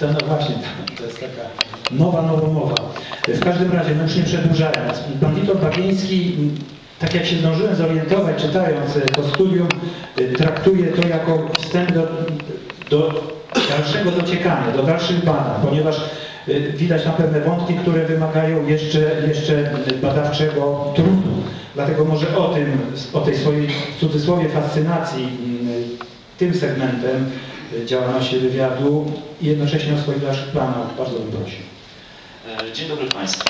To no właśnie, to jest taka nowa nowomowa. W każdym razie, no już nie przedłużając, pan Witold Bagieński, tak jak się zdążyłem zorientować czytając e, to studium, e, traktuje to jako wstęp do, do dalszego dociekania, do dalszych badań, ponieważ e, widać tam pewne wątki, które wymagają jeszcze, jeszcze badawczego trudu. Dlatego może o tym, o tej swojej w cudzysłowie fascynacji mm, tym segmentem działalności wywiadu i jednocześnie o swoich dalszych planach bardzo bym prosił. E, Dzień dobry Państwu.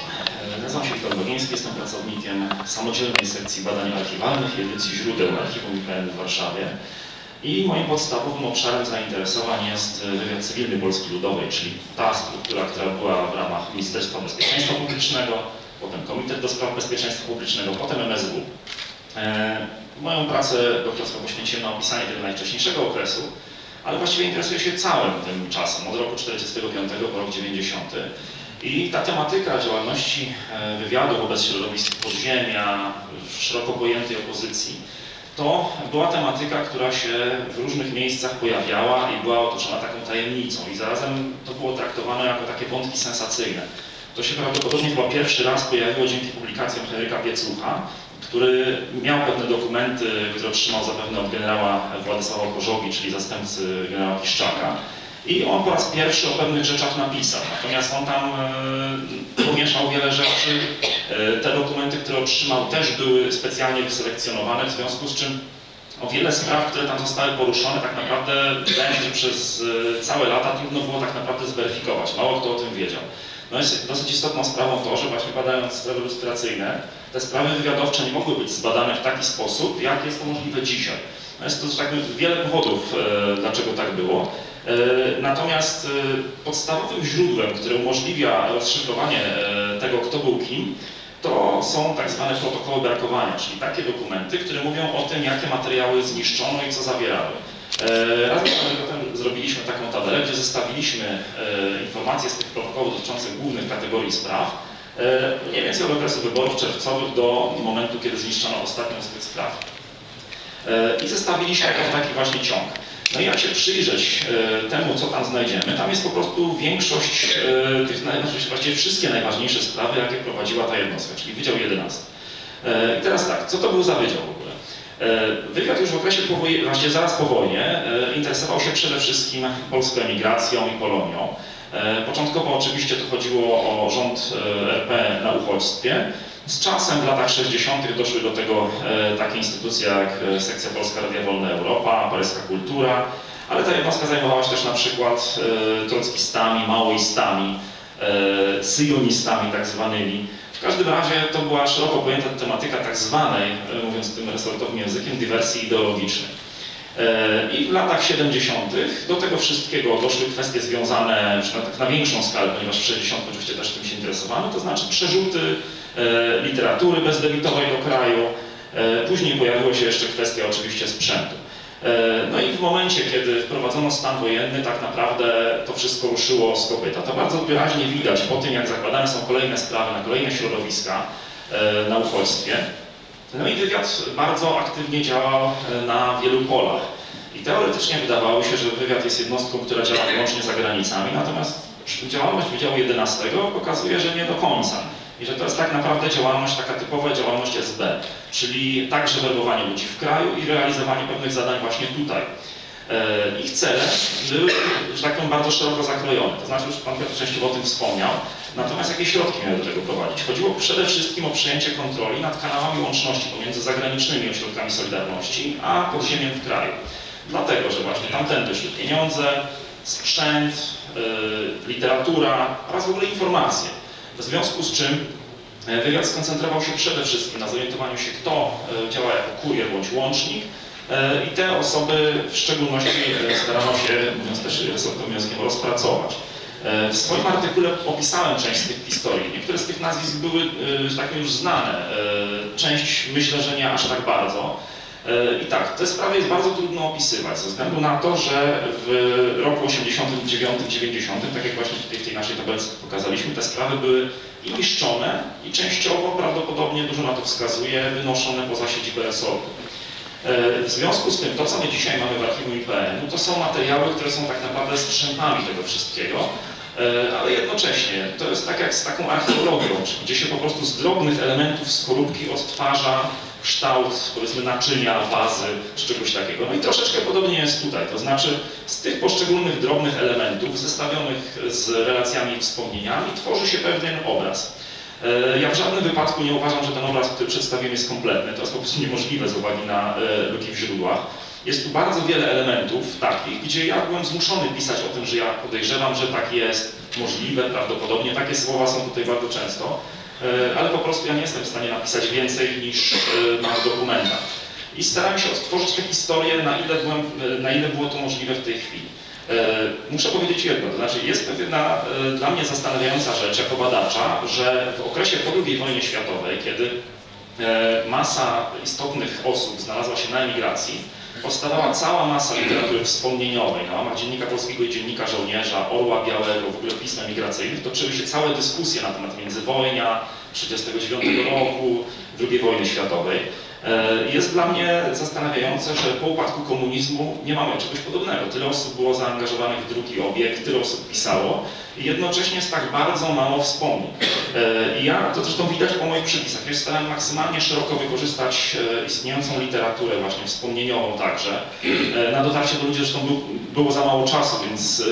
E, Nazywam się Witold Bogiński, jestem pracownikiem samodzielnej sekcji badań archiwalnych i edycji źródeł Archiwum IPN w Warszawie. I moim podstawowym obszarem zainteresowań jest wywiad cywilny Polski Ludowej, czyli ta struktura, która była w ramach Ministerstwa Bezpieczeństwa Publicznego, potem Komitet do Spraw Bezpieczeństwa Publicznego, potem MSW. E, Moją pracę doktorską poświęciłem na opisanie tego najwcześniejszego okresu, ale właściwie interesuję się całym tym czasem, od roku 45 po rok 90. I ta tematyka działalności e, wywiadu wobec środowisk podziemia, szeroko pojętej opozycji, to była tematyka, która się w różnych miejscach pojawiała i była otoczona taką tajemnicą i zarazem to było traktowane jako takie wątki sensacyjne. To się prawdopodobnie chyba pierwszy raz pojawiło dzięki publikacjom Henryka Piecucha, który miał pewne dokumenty, które otrzymał zapewne od generała Władysława Korzogi, czyli zastępcy generała Kiszczaka. I on po raz pierwszy o pewnych rzeczach napisał. Natomiast on tam e, pomieszał wiele rzeczy. E, te dokumenty, które otrzymał, też były specjalnie wyselekcjonowane, w związku z czym o wiele spraw, które tam zostały poruszone, tak naprawdę wydaje się, że przez e, całe lata trudno było tak naprawdę zweryfikować. Mało kto o tym wiedział. No jest dosyć istotną sprawą to, że właśnie badając sprawy lustracyjne, te sprawy wywiadowcze nie mogły być zbadane w taki sposób, jak jest to możliwe dzisiaj. No jest to, tak powiem, wiele powodów, e, dlaczego tak było. E, Natomiast podstawowym źródłem, które umożliwia rozszyfrowanie tego, kto był kim, to są tak zwane protokoły brakowania, czyli takie dokumenty, które mówią o tym, jakie materiały zniszczono i co zawierały. E, Razem z anegdotem zrobiliśmy taką tabelę, gdzie zestawiliśmy e, informacje z tych protokołów dotyczących głównych kategorii spraw, e, mniej więcej od okresu wyborów czerwcowych do momentu, kiedy zniszczono ostatnią z tych spraw. I zestawiliśmy to w taki właśnie ciąg. No jak się przyjrzeć e, temu, co tam znajdziemy, tam jest po prostu większość e, tych, znaczy właściwie wszystkie najważniejsze sprawy, jakie prowadziła ta jednostka, czyli Wydział 11. E, I teraz tak, co to był za wydział w ogóle? Wywiad już w okresie właściwie zaraz po wojnie interesował się przede wszystkim polską emigracją i Polonią. Początkowo oczywiście to chodziło o rząd RP na uchodźstwie. Z czasem w latach 60. doszły do tego e, takie instytucje jak e, Sekcja Polska Radia Wolna Europa, Paryska Kultura, ale ta jednostka zajmowała się też na przykład e, trockistami, maoistami, syjonistami tak zwanymi. W każdym razie to była szeroko pojęta tematyka tak zwanej, mówiąc tym resortowym językiem, dywersji ideologicznej. I w latach 70. do tego wszystkiego doszły kwestie związane na, tak na większą skalę, ponieważ w 60. oczywiście też tym się interesowano, to znaczy przerzuty literatury bezdebitowej do kraju. E, Później pojawiła się jeszcze kwestia oczywiście sprzętu. E, No i w momencie, kiedy wprowadzono stan wojenny, tak naprawdę to wszystko ruszyło z kopyta. To bardzo wyraźnie widać po tym, jak zakładane są kolejne sprawy na kolejne środowiska e, na uchodźstwie. No i wywiad bardzo aktywnie działał e, na wielu polach. I teoretycznie wydawało się, że wywiad jest jednostką, która działa wyłącznie za granicami, natomiast działalność Wydziału 11 pokazuje, że nie do końca. I że to jest tak naprawdę działalność, taka typowa działalność SB, czyli także werbowanie ludzi w kraju i realizowanie pewnych zadań właśnie tutaj. E, Ich cele były, że tak powiem, bardzo szeroko zakrojone. To znaczy, już Pan Piotr częściowo o tym wspomniał. Natomiast jakie środki miały do tego prowadzić? Chodziło przede wszystkim o przejęcie kontroli nad kanałami łączności pomiędzy zagranicznymi ośrodkami Solidarności a podziemiem w kraju. Dlatego, że właśnie tamtędy szły pieniądze, sprzęt, y, literatura oraz w ogóle informacje. W związku z czym e, wywiad skoncentrował się przede wszystkim na zorientowaniu się, kto e, działa jako kurier bądź łącznik, E, I te osoby w szczególności starano się, mówiąc też resortowym językiem, rozpracować. W swoim artykule opisałem część z tych historii. Niektóre z tych nazwisk były, że tak już znane. Część myślę, że nie aż tak bardzo. E, I tak, te sprawy jest bardzo trudno opisywać, ze względu na to, że w roku 89-90, tak jak właśnie tutaj w tej naszej tabelce pokazaliśmy, te sprawy były i niszczone, i częściowo prawdopodobnie, dużo na to wskazuje, wynoszone poza siedzibę resortu. W związku z tym, to co my dzisiaj mamy w archiwum IPN, to są materiały, które są tak naprawdę strzępami tego wszystkiego, E, ale jednocześnie to jest tak jak z taką archeologią, gdzie się po prostu z drobnych elementów skorupki odtwarza kształt, powiedzmy, naczynia, wazy czy czegoś takiego. No i troszeczkę podobnie jest tutaj, to znaczy z tych poszczególnych drobnych elementów zestawionych z relacjami i wspomnieniami tworzy się pewien obraz. E, Ja w żadnym wypadku nie uważam, że ten obraz, który przedstawiłem jest kompletny. To jest po prostu niemożliwe z uwagi na e, luki w źródłach. Jest tu bardzo wiele elementów takich, gdzie ja byłem zmuszony pisać o tym, że ja podejrzewam, że tak jest możliwe, prawdopodobnie. Takie słowa są tutaj bardzo często, ale po prostu ja nie jestem w stanie napisać więcej niż e, mam w dokumentach. I starałem się odtworzyć tę historię, na ile, byłem, e, na ile było to możliwe w tej chwili. E, Muszę powiedzieć jedno, to znaczy jest pewna e, dla mnie zastanawiająca rzecz jako badacza, że w okresie po II wojnie światowej, kiedy e, masa istotnych osób znalazła się na emigracji, powstawała cała masa literatury wspomnieniowej, na łamach Dziennika Polskiego i Dziennika Żołnierza, Orła Białego, w ogóle pism emigracyjnych, toczyły się całe dyskusje na temat międzywojnia, 1939 roku, II wojny światowej. E, Jest dla mnie zastanawiające, że po upadku komunizmu nie mamy czegoś podobnego. Tyle osób było zaangażowanych w drugi obiekt, tyle osób pisało i jednocześnie jest tak bardzo mało wspomnień. E, ja, to zresztą widać po moich przypisach, ja starałem maksymalnie szeroko wykorzystać e, istniejącą literaturę właśnie wspomnieniową także. Na dotarcie do ludzi zresztą był, było za mało czasu, więc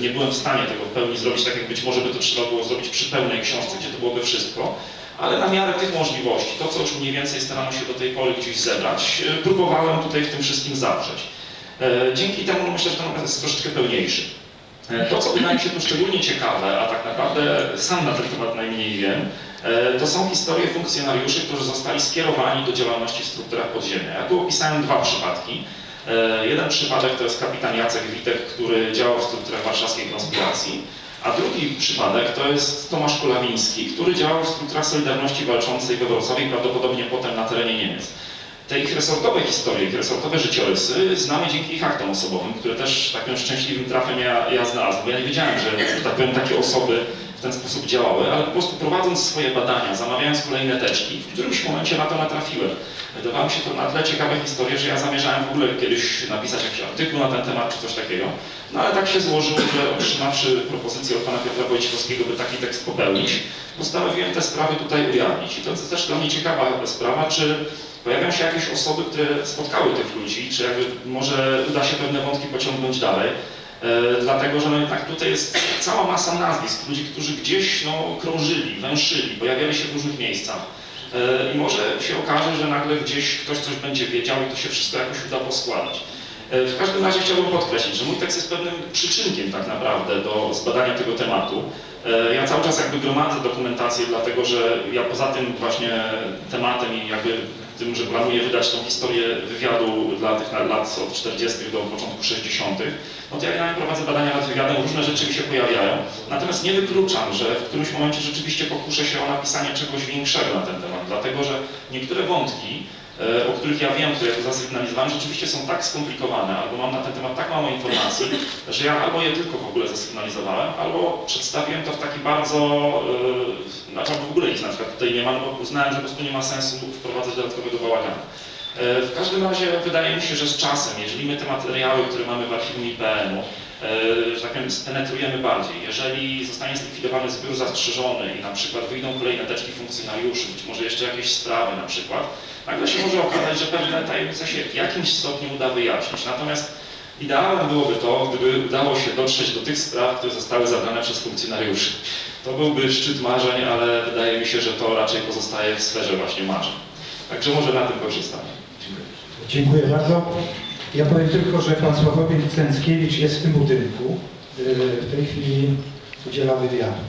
nie byłem w stanie tego w pełni zrobić, tak jak być może by to trzeba było zrobić przy pełnej książce, gdzie to byłoby wszystko. Ale na miarę tych możliwości, to co już mniej więcej starano się do tej pory gdzieś zebrać, e, próbowałem tutaj w tym wszystkim zawrzeć. E, Dzięki temu myślę, że ten obraz jest troszeczkę pełniejszy. E, To, co wydaje mi się tu szczególnie ciekawe, a tak naprawdę sam na ten temat najmniej wiem, to są historie funkcjonariuszy, którzy zostali skierowani do działalności w strukturach podziemia. Ja tu opisałem dwa przypadki. Jeden przypadek to jest kapitan Jacek Witek, który działał w strukturach warszawskiej konspiracji, a drugi przypadek to jest Tomasz Kulawiński, który działał w strukturach Solidarności Walczącej we Wrocławiu, prawdopodobnie potem na terenie Niemiec. Te ich resortowe historie, ich resortowe życiorysy znamy dzięki ich aktom osobowym, które też takim szczęśliwym trafem ja, ja znalazłem. Ja nie wiedziałem, że, że tak powiem, takie osoby ten sposób działały, ale po prostu prowadząc swoje badania, zamawiając kolejne teczki, w którymś momencie na to natrafiłem. Wydawało mi się to na tyle ciekawe historie, że ja zamierzałem w ogóle kiedyś napisać jakiś artykuł na ten temat czy coś takiego. No ale tak się złożyło, że otrzymawszy propozycję od pana Piotra Wojciechowskiego, by taki tekst popełnić, postanowiłem te sprawy tutaj ujawnić. I to jest też dla mnie ciekawa sprawa, czy pojawią się jakieś osoby, które spotkały tych ludzi, czy jakby może uda się pewne wątki pociągnąć dalej. E, dlatego, że no jednak tutaj jest cała masa nazwisk, ludzi, którzy gdzieś no, krążyli, węszyli, pojawiali się w różnych miejscach. E, I może się okaże, że nagle gdzieś ktoś coś będzie wiedział i to się wszystko jakoś uda poskładać. E, W każdym razie chciałbym podkreślić, że mój tekst jest pewnym przyczynkiem tak naprawdę do zbadania tego tematu. Ja cały czas jakby gromadzę dokumentację, dlatego że ja poza tym właśnie tematem i jakby tym, że planuję wydać tą historię wywiadu dla tych lat od 40. do początku 60., no to ja generalnie prowadzę badania nad wywiadem, różne rzeczy mi się pojawiają. Natomiast nie wykluczam, że w którymś momencie rzeczywiście pokuszę się o napisanie czegoś większego na ten temat, dlatego że niektóre wątki, o których ja wiem, które tu zasygnalizowałem, rzeczywiście są tak skomplikowane, albo mam na ten temat tak mało informacji, że ja albo je tylko w ogóle zasygnalizowałem, albo przedstawiłem to w taki bardzo, e, znaczy w ogóle nic na przykład tutaj nie ma, no bo uznałem, że po prostu nie ma sensu wprowadzać dodatkowego bałaganu. E, W każdym razie wydaje mi się, że z czasem, jeżeli my te materiały, które mamy w archiwum IPN-u, e, że tak powiem, spenetrujemy bardziej, jeżeli zostanie zlikwidowany zbiór zastrzeżony i na przykład wyjdą kolejne teczki funkcjonariuszy, być może jeszcze jakieś sprawy na przykład, nagle się może okazać, że pewne tajemnice się w jakimś stopniu uda wyjaśnić. Natomiast idealem byłoby to, gdyby udało się dotrzeć do tych spraw, które zostały zabrane przez funkcjonariuszy. To byłby szczyt marzeń, ale wydaje mi się, że to raczej pozostaje w sferze właśnie marzeń. Także może na tym korzystamy. Dziękuję. Bardzo. Ja powiem tylko, że pan Sławomir Cęckiewicz jest w tym budynku. Yy, W tej chwili udziela wywiadu.